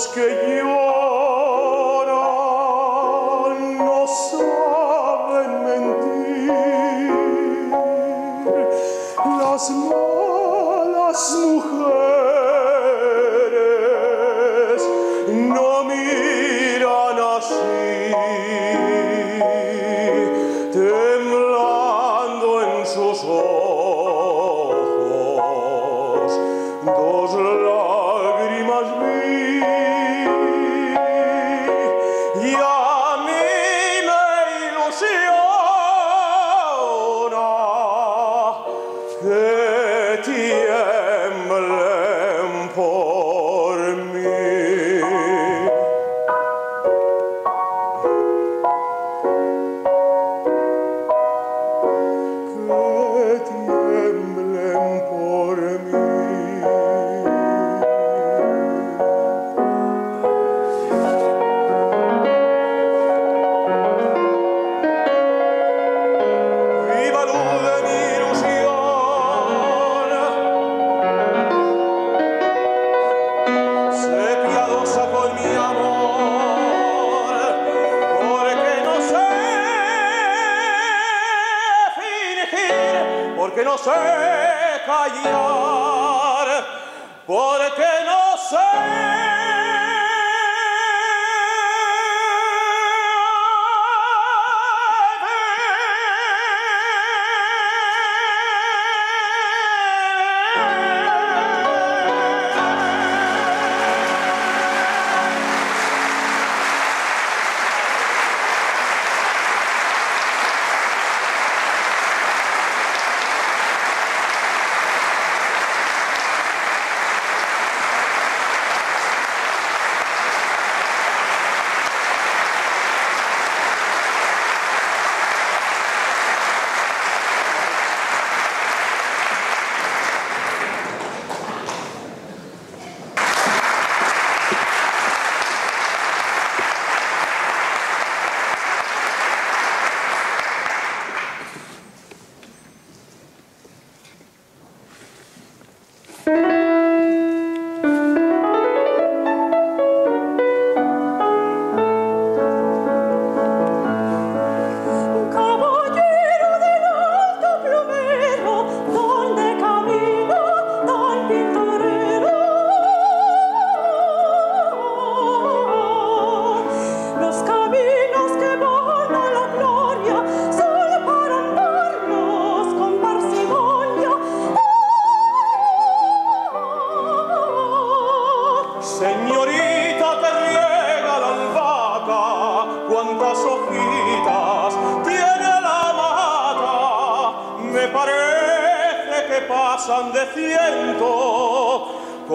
lorsque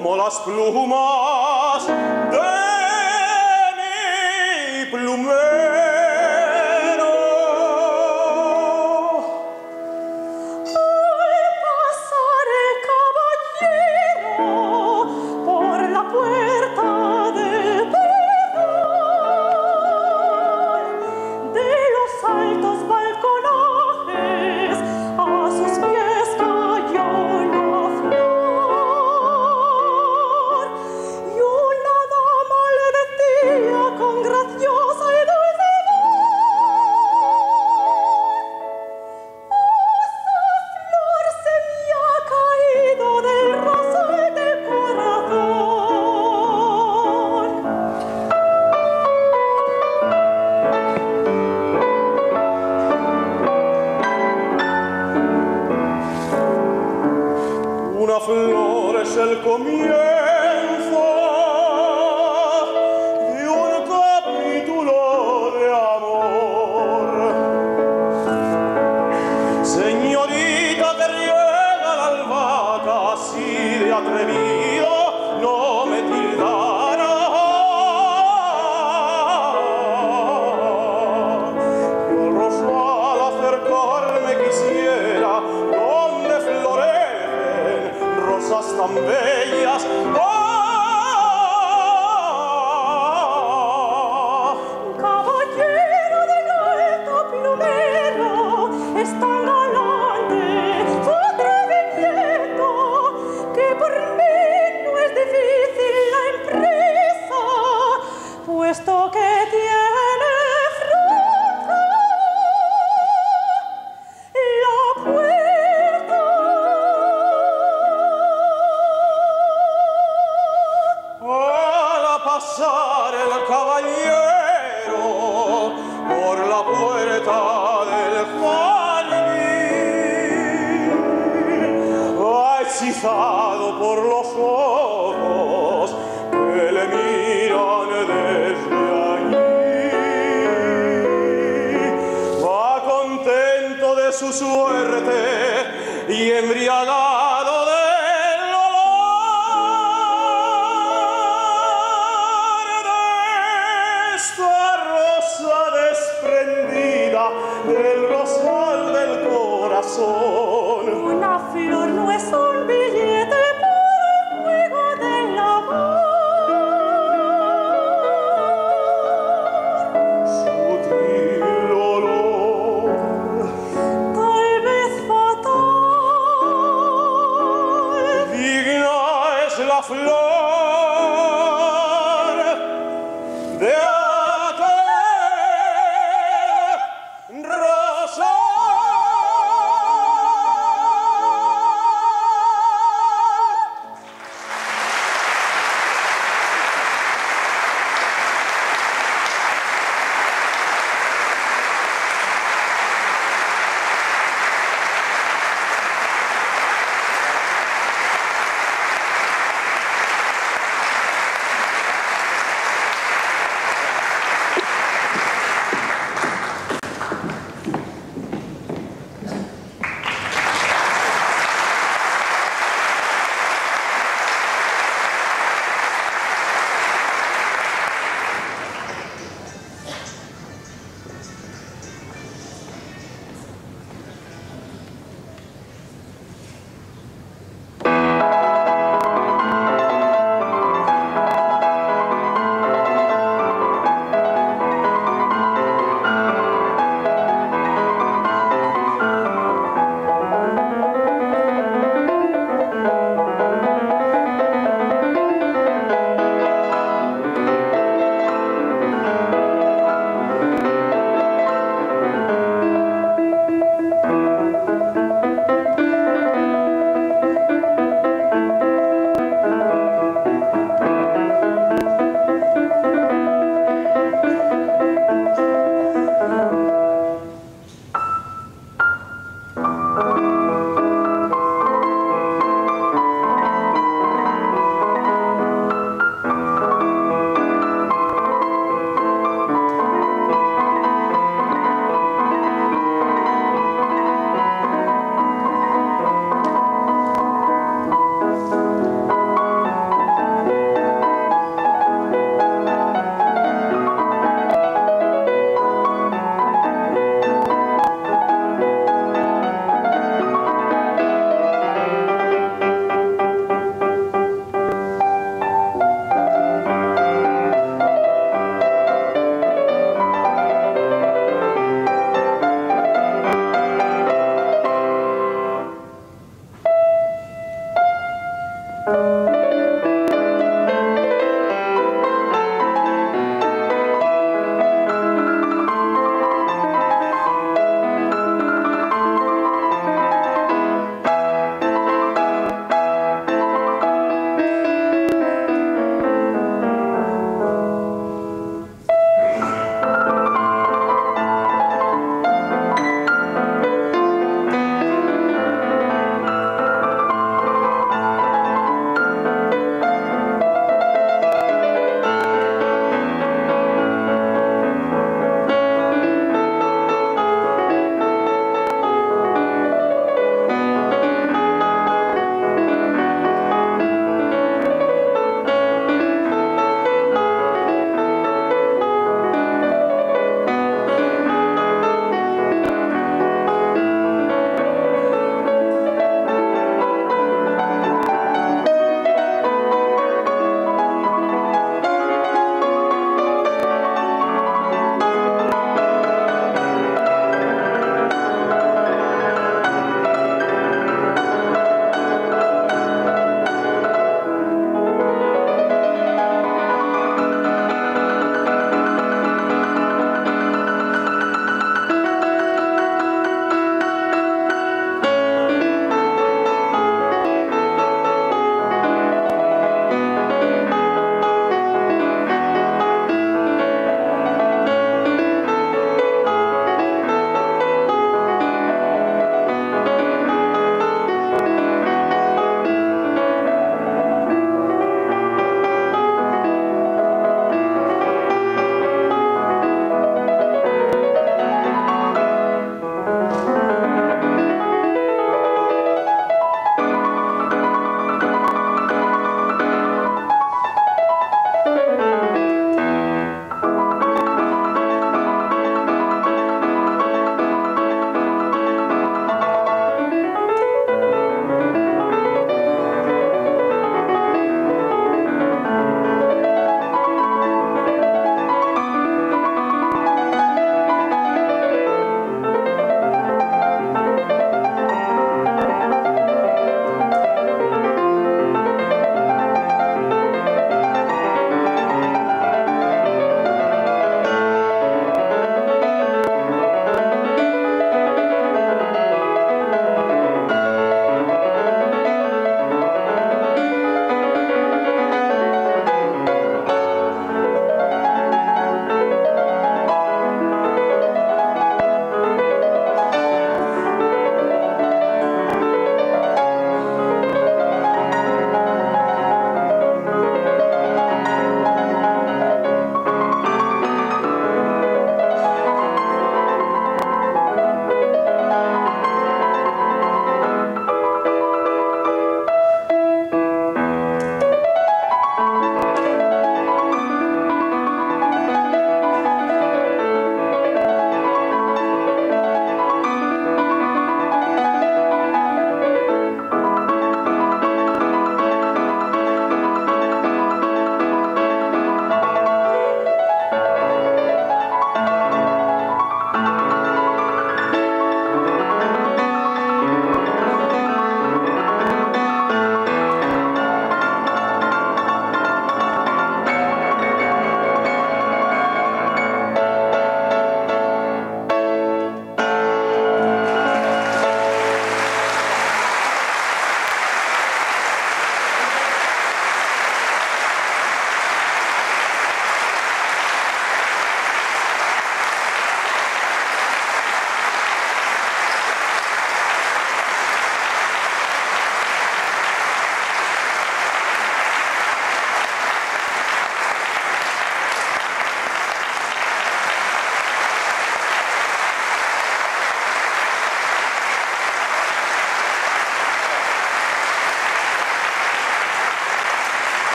como las plumas de del rosal del corazón.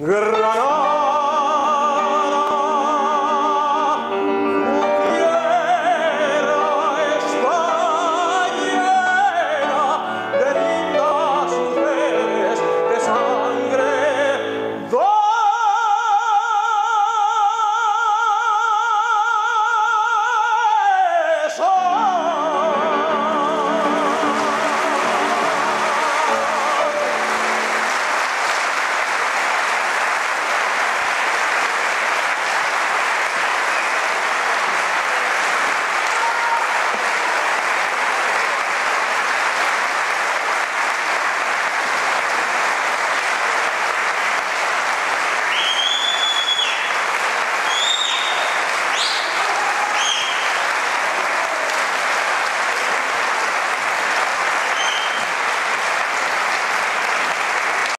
Granola.